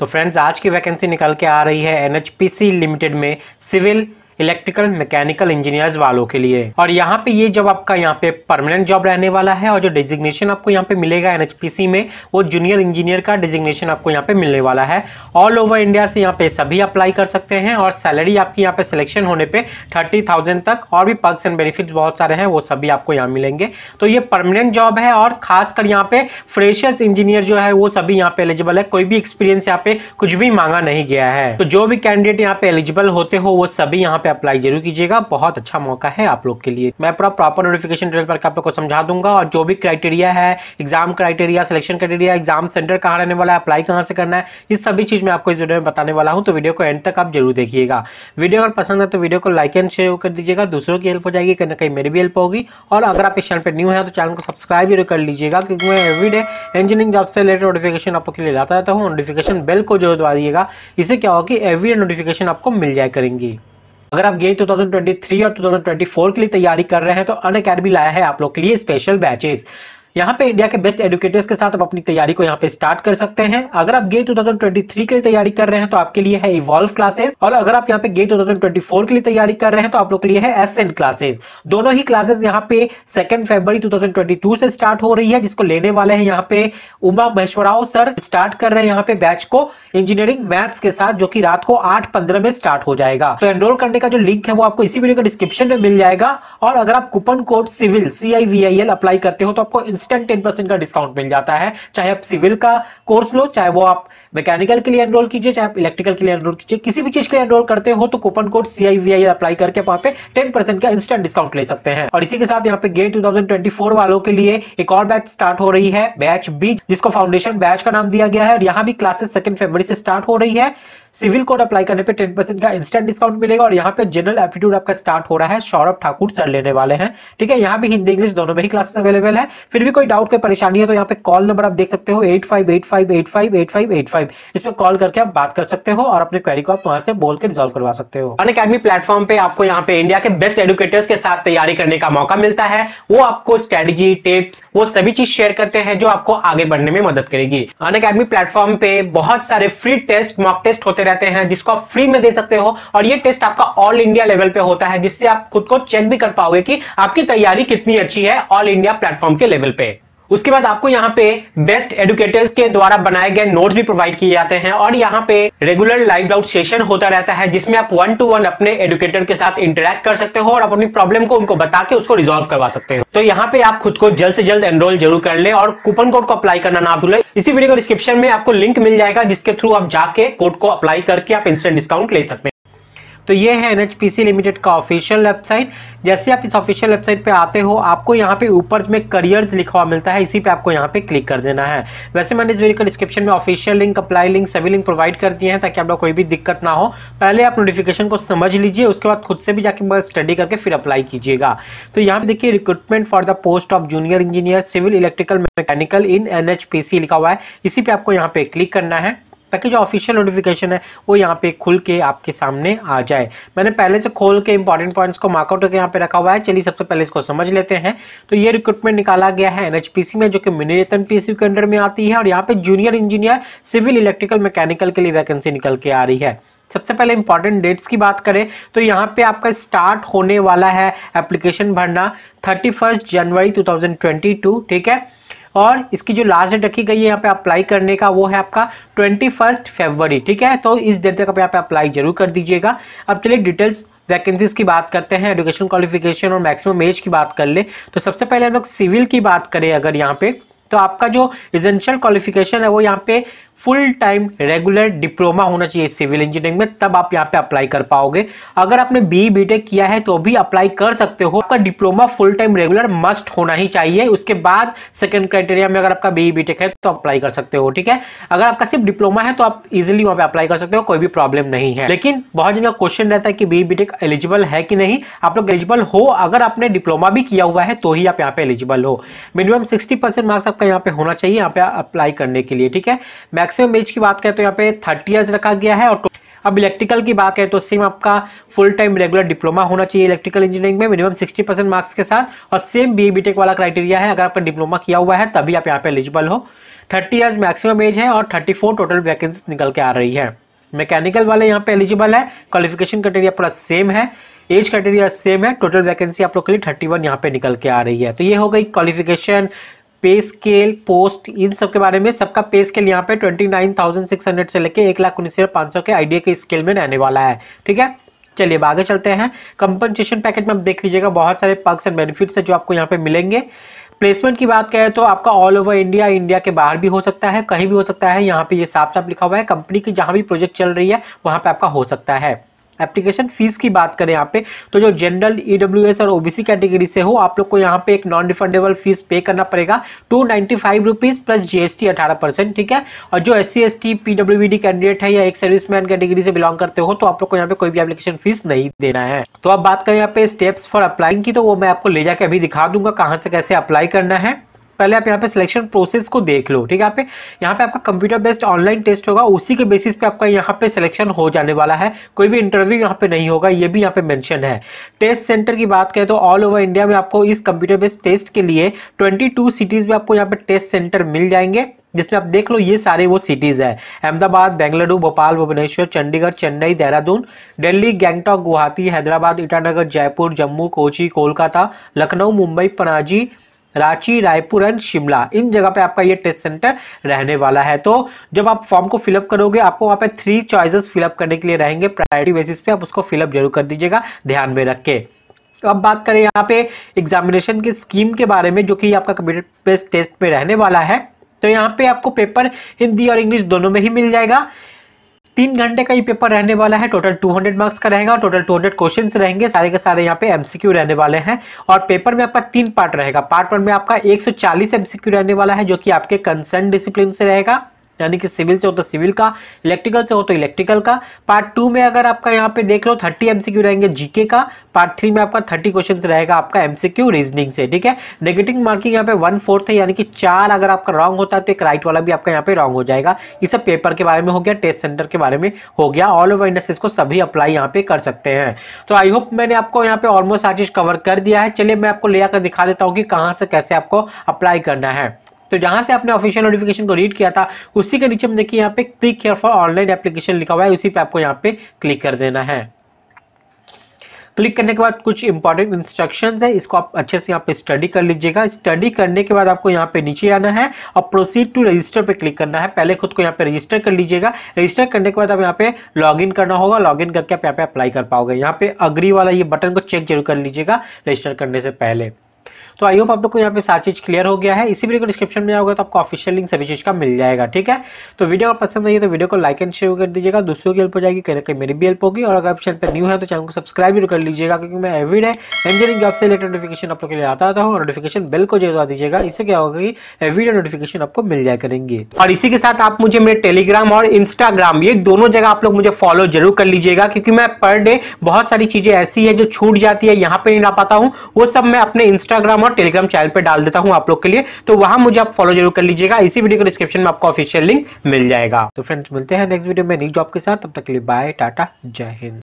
तो फ्रेंड्स आज की वैकेंसी निकल के आ रही है एनएचपीसी लिमिटेड में सिविल इलेक्ट्रिकल मैकेनिकल इंजीनियर्स वालों के लिए और यहाँ पे ये जब आपका यहाँ पे परमानेंट जॉब रहने वाला है और जो डिजिग्नेशन आपको यहाँ पे मिलेगा एनएचपीसी में वो जूनियर इंजीनियर का डिजिग्नेशन आपको यहाँ पे मिलने वाला है ऑल ओवर इंडिया से यहाँ पे सभी अप्लाई कर सकते हैं और सैलरी आपकी यहाँ पे सिलेक्शन होने पे थर्टी थाउज़ेंड तक और भी पर्क्स एंड बेनिफिट बहुत सारे हैं वो सभी आपको यहाँ मिलेंगे तो ये परमानेंट जॉब है और खासकर यहाँ पे फ्रेशर्स इंजीनियर जो है वो सभी यहाँ पे एलिजिबल है कोई भी एक्सपीरियंस यहाँ पे कुछ भी मांगा नहीं गया है तो जो भी कैंडिडेट यहाँ पे एलिजिबल होते हो वो सभी यहाँ पे अप्लाई ज़रूर कीजिएगा। बहुत अच्छा मौका है आप लोग के लिए। मैं पूरा प्रॉपर नोटिफिकेशन डिटेल पर आप लोग को समझा दूँगा और जो भी क्राइटेरिया है exam criteria selection criteria exam centre कहाँ रहने वाला है अप्लाई कहाँ से करना है इस सभी चीज़ मैं आपको इस वीडियो में बताने वाला हूँ। तो वीडियो को एंड तक आप ज़रूर देखिएगा। वीडियो अगर पसंद है तो वीडियो को लाइक एंड शेयर कर दीजिएगा। दूसरों की हेल्प हो जाएगी, कहीं ना कहीं मेरी भी हेल्प होगी। और अगर आप इस चैनल पर न्यू है तो चैनल को सब्सक्राइब ज़रूर कर लीजिएगा, क्योंकि मैं एवरीडे इंजीनियरिंग जॉब से रिलेटेड नोटिफिकेशन आपको के लिए लाता रहता हूँ। नोटिफिकेशन बेल को ज़रूर दबा दिएगा इससे क्या होगा कि एवरी नोटिफिकेशन आपको मिल जाए करेंगी। अगर आप गेट 2023 और 2024 के लिए तैयारी कर रहे हैं तो अन अकेडमी लाया है आप लोग के लिए स्पेशल बैचेस यहाँ पे इंडिया के बेस्ट एडुकेटर्स के साथ आप अपनी तैयारी को यहाँ पे स्टार्ट कर सकते हैं। अगर आप गेट 2023 के लिए तैयारी कर रहे हैं तो आपके लिए है इवॉल्व क्लासेस और अगर आप यहाँ पे गेट 2024 के लिए तैयारी कर रहे हैं तो आप लोग के लिए है एस एन क्लासेस दोनों ही क्लासेस यहाँ पे सेकंड फरवरी 2022 से स्टार्ट हो रही है, जिसको लेने वाले हैं यहाँ पे उमा महेश्वराव सर। स्टार्ट कर रहे हैं यहाँ पे बैच को इंजीनियरिंग मैथ्स के साथ, जो की रात को आठ पंद्रह में स्टार्ट हो जाएगा। तो एनरोल करने का जो लिंक है, वो आपको इसी वीडियो का डिस्क्रिप्शन में मिल जाएगा। और अगर आप coupon code civil C apply करते हो तो आपको इंस्टेंट टेन परसेंट का डिस्काउंट मिल जाता है। चाहे आप सिविल का कोर्स लो, चाहे वो आप मैकेनिकल के लिए एनरोल कीजिए, चाहे आप इलेक्ट्रिकल के लिए एनरोल कीजिए, किसी भी चीज़ के लिए एनरोल करते हो तो coupon code C V I apply करके वहाँ पे टेन परसेंट का इंस्टेंट डिस्काउंट ले सकते हैं। और इसी के साथ यहाँ पे गेट टू वालों के लिए एक और बैच स्टार्ट हो रही है बैच बी जिसको फाउंडेशन बैच का नाम दिया गया है, और यहाँ भी क्लासेस सेकंड फरवरी से स्टार्ट हो रही है। सिविल कोड अप्लाई करने पे 10 परसेंट का इंस्टेंट डिस्काउंट मिलेगा और यहाँ पे जनरल एप्टीट्यूड आपका स्टार्ट हो रहा है। सौरभ ठाकुर सर लेने वाले हैं। ठीक है, यहाँ भी हिंदी इंग्लिश दोनों में ही क्लासेस अवेलेबल है। फिर भी कोई डाउट कोई परेशानी है तो यहाँ पे कॉल नंबर आप देख सकते हो एट फाइव इस पर कॉल करके आप बात कर सकते हो और अपने क्वेरी को आप वहाँ से बोल के रिजोल्व करवा सकते हो। अन अकेडमी प्लेटफॉर्म पे आपको यहाँ पे इंडिया के बेस्ट एडुकेटर्स के साथ तैयारी करने का मौका मिलता है। वो आपको स्ट्रेटेजी टिप्स वो सभी चीज़ शेयर करते हैं जो आपको आगे बढ़ने में मदद करेगी। अन अकेडमी प्लेटफॉर्म पे बहुत सारे फ्री टेस्ट मॉक टेस्ट होते रहते हैं, जिसको आप फ्री में दे सकते हो और ये टेस्ट आपका ऑल इंडिया लेवल पे होता है, जिससे आप खुद को चेक भी कर पाओगे कि आपकी तैयारी कितनी अच्छी है ऑल इंडिया प्लेटफॉर्म के लेवल पे। उसके बाद आपको यहाँ पे बेस्ट एडुकेटर्स के द्वारा बनाए गए नोट्स भी प्रोवाइड किए जाते हैं और यहाँ पे रेगुलर लाइव डाउट सेशन होता रहता है, जिसमें आप वन टू वन अपने एडुकेटर के साथ इंटरेक्ट कर सकते हो और अपनी प्रॉब्लम को उनको बता के उसको रिजोल्व करवा सकते हो। तो यहाँ पे आप खुद को जल्द से जल्द एनरोल ज़रूर कर ले और कूपन कोड को अप्लाई करना ना भूले। इसी वीडियो को डिस्क्रिप्शन में आपको लिंक मिल जाएगा, जिसके थ्रू आप जाके कोड को अप्लाई करके आप इंस्टेंट डिस्काउंट ले सकते हैं। तो ये है एनएचपीसी लिमिटेड का ऑफिशियल वेबसाइट जैसे आप इस ऑफिशियल वेबसाइट पे आते हो, आपको यहाँ पे ऊपर में करियर्स लिखा हुआ मिलता है, इसी पे आपको यहाँ पे क्लिक कर देना है। वैसे मैंने इस वीडियो का डिस्क्रिप्शन में ऑफिशियल लिंक अप्लाई लिंक सभी लिंक प्रोवाइड कर दिए हैं ताकि आप लोग कोई भी दिक्कत ना हो। पहले आप नोटिफिकेशन को समझ लीजिए, उसके बाद खुद से भी जाके स्टडी करके फिर अप्लाई कीजिएगा। तो यहाँ पे देखिए recruitment for the post of junior engineer civil electrical mechanical in NHPC लिखा हुआ है। इसी पे आपको यहाँ पे क्लिक करना है। ताकि जो ऑफिशियल नोटिफिकेशन है, वो यहाँ पे खुल के आपके सामने आ जाए। मैंने पहले से खोल के इंपॉर्टेंट पॉइंट्स को मार्कआउट करके यहाँ पे रखा हुआ है। चलिए सबसे पहले इसको समझ लेते हैं। तो ये रिक्रूटमेंट निकाला गया है एनएचपीसी में, जो कि मिनीतन पीसी के अंडर में आती है और यहाँ पे junior engineer civil electrical mechanical के लिए वैकेंसी निकल के आ रही है। सबसे पहले इंपॉर्टेंट डेट्स की बात करें तो यहाँ पे आपका स्टार्ट होने वाला है एप्लीकेशन भरना थर्टी जनवरी टू ठीक है? और इसकी जो लास्ट डेट रखी गई है यहाँ पे अप्लाई करने का, वो है आपका ट्वेंटी फ़र्स्ट फेबरी ठीक है? तो इस डेट तक आप यहाँ पे अप्लाई ज़रूर कर दीजिएगा। अब चलिए डिटेल्स वैकेंसीज की बात करते हैं एजुकेशन क्वालिफिकेशन और मैक्सिमम एज की बात कर ले। तो सबसे पहले हम लोग सिविल की बात करें अगर यहाँ पे तो आपका जो इजेंशियल क्वालिफिकेशन है वो यहाँ पे फुल टाइम रेगुलर डिप्लोमा होना चाहिए सिविल इंजीनियरिंग में, तब आप यहाँ पे अप्लाई कर पाओगे। अगर आपने बी बीटेक किया है तो भी अप्लाई कर सकते हो। आपका diploma full time regular must होना ही चाहिए। उसके बाद सेकंड क्राइटेरिया में अगर आपका बी बीटेक है तो अप्लाई कर सकते हो, ठीक है? अगर आपका सिर्फ़ डिप्लोमा है तो आप इजिली वहाँ पे अप्लाई कर सकते हो, कोई भी प्रॉब्लम नहीं है। लेकिन बहुत जगह क्वेश्चन रहता है कि बी बीटेक एलिजिबल है कि नहीं। आप लोग एलिजिबल हो, अगर आपने डिप्लोमा भी किया हुआ है तो ही आप यहाँ पे एलिजिबल हो। मिनिमम सिक्सटी मार्क्स आपका यहाँ पे होना चाहिए, यहाँ पे अप्लाई करने के लिए, ठीक है? मैक्सिमम एज की बात करें तो यहाँ पे थर्टी ईयर्स रखा गया है और अब इलेक्ट्रिकल की बात करें तो सेम आपका फुल टाइम रेगुलर डिप्लोमा होना चाहिए इलेक्ट्रिकल इंजीनियरिंग में मिनिमम 60 परसेंट मार्क्स के साथ और सेम बी बीटेक वाला क्राइटेरिया है। अगर आपका डिप्लोमा किया हुआ है, तभी आप यहाँ पे एलिजिबल हो। थर्टी ईयर्स मैक्सिमम एज है और थर्टी फोर टोटल वैकेंसी निकल के आ रही है। मैकेनिकल वाले यहाँ पे एलिजिबल है। क्वालिफिकेशन क्राइटेरिया पूरा सेम है। एज क्राइटेरिया सेम है। टोटल वैकेंसी आप लोग के लिए थर्टी वन यहाँ पे निकल के आ रही है। तो ये हो गई क्वालिफिकेशन पे स्केल, पोस्ट, इन सब के बारे में सबका पे स्केल यहाँ पे twenty nine thousand six hundred से लेके एक लाख उन्नीस हज़ार पाँच सौ के आइडिया के स्केल में रहने वाला है। ठीक है? चलिए अब आगे चलते हैं। कंपनसेशन पैकेज में आप देख लीजिएगा बहुत सारे पक्स एंड बेनिफिट्स है जो आपको यहाँ पे मिलेंगे। प्लेसमेंट की बात करें तो आपका ऑल ओवर इंडिया इंडिया के बाहर भी हो सकता है, कहीं भी हो सकता है, यहाँ पे ये साफ़ साफ़ लिखा हुआ है। कंपनी की जहाँ भी प्रोजेक्ट चल रही है, वहाँ पे आपका हो सकता है। एप्लीकेशन फ़ीस की बात करें यहाँ पे तो जो जनरल ईडब्ल्यू और ओबीसी कैटेगरी से हो, आप लोग को यहाँ पे एक नॉन रिफंडेबल फ़ीस पे करना पड़ेगा two ninety five rupees plus GST अठारह परसेंट ठीक है? और जो S C S T PWD candidate है या एक सर्विसमैन कैटेगरी से बिलोंग करते हो तो आप लोग को यहाँ पे कोई भी एप्लीकेशन फ़ीस नहीं देना है। तो अब बात करें यहाँ पे स्टेप्स फॉर अप्लाइंग की तो वो मैं आपको ले जाकर अभी दिखा दूँगा कहाँ से कैसे अप्लाई करना है। पहले आप यहाँ पे सिलेक्शन प्रोसेस को देख लो, ठीक है? यहाँ पे यहाँ पे आपका कंप्यूटर बेस्ड ऑनलाइन टेस्ट होगा, उसी के बेसिस पे आपका यहाँ पे सिलेक्शन हो जाने वाला है। कोई भी इंटरव्यू यहाँ पे नहीं होगा, ये भी यहाँ पे मेंशन है। टेस्ट सेंटर की बात करें तो ऑल ओवर इंडिया में आपको इस कंप्यूटर बेस्ड टेस्ट के लिए ट्वेंटी सिटीज़ में आपको यहाँ पे टेस्ट सेंटर मिल जाएँगे, जिसमें आप देख लो ये सारे वो सिटीज़ है। अहमदाबाद, बेंगलुरु, भोपाल, भुवनेश्वर, चंडीगढ़, चेन्नई, देहरादून, दिल्ली, गैंगटॉक, गुवाहाटी, हैदराबाद, ईटानगर, जयपुर, जम्मू, कोची, कोलकाता, लखनऊ, मुंबई, पनाजी रांची, रायपुर एंड शिमला। इन जगह पे आपका ये टेस्ट सेंटर रहने वाला है। तो जब आप फॉर्म को फिलअप करोगे, आपको वहाँ पे थ्री चॉइसेस फिलअप करने के लिए रहेंगे। प्रायोरिटी बेसिस पे आप उसको फिलअप ज़रूर कर दीजिएगा, ध्यान में रख के। अब बात करें यहाँ पे एग्जामिनेशन की स्कीम के बारे में, जो कि आपका कंप्यूटर बेस्ड टेस्ट में रहने वाला है। तो यहाँ पे आपको पेपर हिंदी और इंग्लिश दोनों में ही मिल जाएगा। तीन घंटे का ये पेपर रहने वाला है टोटल 200 मार्क्स का रहेगा और टोटल 200 क्वेश्चंस रहेंगे, सारे के सारे यहाँ पे एमसीक्यू रहने वाले हैं। और पेपर में आपका तीन पार्ट रहेगा। पार्ट वन में आपका 140 एमसीक्यू रहने वाला है, जो कि आपके कंसर्न डिसिप्लिन से रहेगा। यानी कि सिविल से हो तो सिविल का, इलेक्ट्रिकल से हो तो इलेक्ट्रिकल का। पार्ट टू में अगर आपका यहाँ पे देख लो, थर्टी एमसीक्यू रहेंगे जीके का। पार्ट थ्री में आपका थर्टी क्वेश्चन रहेगा आपका एमसीक्यू रीजनिंग से, ठीक है? नेगेटिव मार्किंग यहाँ पे वन फोर्थ है, यानी कि चार अगर आपका रॉन्ग होता है तो एक राइट वाला भी आपका यहाँ पे रॉन्ग हो जाएगा। ये सब पेपर के बारे में हो गया टेस्ट सेंटर के बारे में हो गया। ऑल ओवर इंडस्ट्रीज़ को सभी अप्लाई यहाँ पे कर सकते हैं। तो आई होप मैंने आपको यहाँ पे ऑलमोस्ट आज चीज़ कवर कर दिया है। चलिए मैं आपको ले आकर दिखा देता हूँ कि कहाँ से कैसे आपको अप्लाई करना है। तो जहाँ से आपने ऑफिशियल नोटिफिकेशन को रीड किया था, उसी के नीचे में देखिए यहाँ पे click here for online application लिखा हुआ है, उसी पे आपको यहाँ पे क्लिक कर देना है। क्लिक करने के बाद कुछ इंपॉर्टेंट इंस्ट्रक्शंस है, इसको आप अच्छे से यहाँ पे स्टडी कर लीजिएगा। स्टडी करने के बाद आपको यहाँ पे नीचे आना है और प्रोसीड टू रजिस्टर पे क्लिक करना है। पहले खुद को यहाँ पे रजिस्टर कर लीजिएगा। रजिस्टर करने के बाद आप यहाँ पे लॉगिन करना होगा लॉगिन करके आप यहाँ पे अप्लाई कर पाओगे। यहाँ पे अग्री वाला ये बटन को चेक ज़रूर कर लीजिएगा रजिस्टर करने से पहले। तो आई होप आप लोग को यहाँ पे सारी चीज़ क्लियर हो गया है। इसी वीडियो को डिस्क्रिप्शन में आओगे तो आपको ऑफिशियल लिंक सभी चीज़ का मिल जाएगा, ठीक है? तो वीडियो अगर पसंद आई तो वीडियो को लाइक एंड शेयर कर दीजिएगा। दूसरों की हेल्प हो जाएगी, कहीं ना कहीं मेरी भी हेल्प होगी। और अगर चैनल पर न्यू है तो चैनल को सब्सक्राइब भी कर लीजिएगा, क्योंकि मैं एवरी डे इंजीनियरिंग जॉब से रिलेटेड नोटिफिकेशन आप लोग के लिए आता रहता हूँ नोटिफिकेशन बेल को ज़रूर दीजिएगा। इससे क्या होगा कि एवरी डे नोटिफिकेशन आपको मिल जाए करेंगे। और इसी के साथ आप मुझे मेरे टेलीग्राम और इंस्टाग्राम ये दोनों जगह आप लोग मुझे फॉलो ज़रूर कर लीजिएगा, क्योंकि मैं पर डे बहुत सारी चीज़ें ऐसी है जो छूट जाती है, यहाँ पे नहीं ला पाता हूँ। वो सब मैं अपने इंस्टाग्राम और टेलीग्राम चैनल पर डाल देता हूँ आप लोग के लिए। तो वहाँ मुझे आप फॉलो ज़रूर कर लीजिएगा। इसी वीडियो के डिस्क्रिप्शन में आपको ऑफिशियल लिंक मिल जाएगा। तो फ्रेंड्स मिलते हैं नेक्स्ट वीडियो में नई जॉब के साथ। तब तक के लिए बाय टाटा, जय हिंद।